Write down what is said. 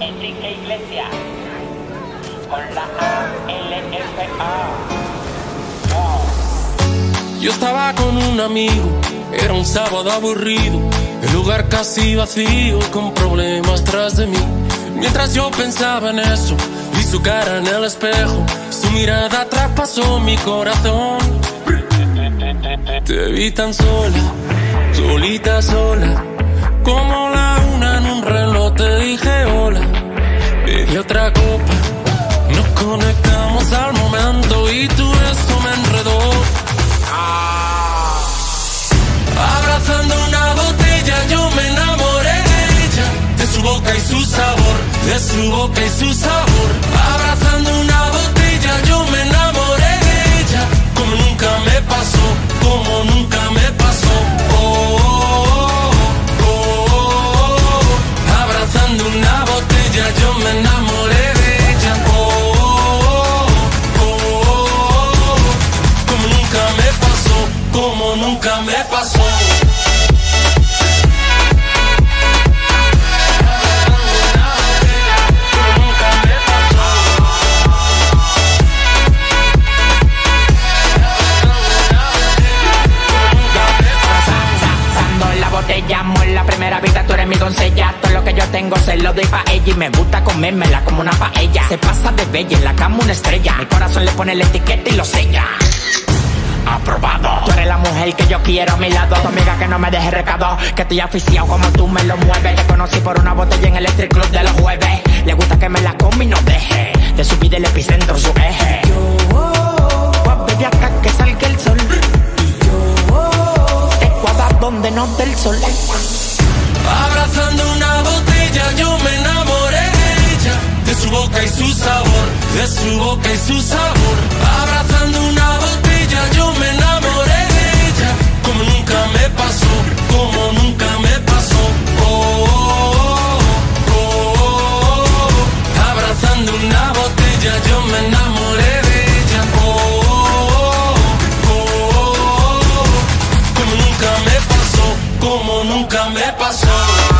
Enrique Iglesias. Con la A-L-F-A. Yo estaba con un amigo, era un sábado aburrido, el lugar casi vacío con problemas tras de mí. Mientras yo pensaba en eso, vi su cara en el espejo, su mirada traspasó mi corazón. Te vi tan sola, solita sola, como otra copa, nos conectamos al momento y tú eso me enredó. Abrazando una botella yo me enamoré de ella. De su boca y su sabor De su boca y su sabor. Abrazando una Como nunca me pasó botella, amor, la primera vista tú eres mi doncella. Todo lo que yo tengo se lo doy pa' ella y me gusta comérmela como una paella. Se pasa de bella en la cama una estrella. Mi corazón le pone la etiqueta y lo sella. Que yo quiero a mi lado. Tu amiga que no me deje recado. Que estoy aficiado como tú me lo mueves. Te conocí por una botella en el Electric Club de los jueves. Le gusta que me la come y no deje. De subir del epicentro su eje. Yo, baby, hasta que salga el sol. Y yo, te cuadra donde no dé el sol. Abrazando una botella yo me enamoré de ella De su boca y su sabor De su boca y su sabor nunca me pasó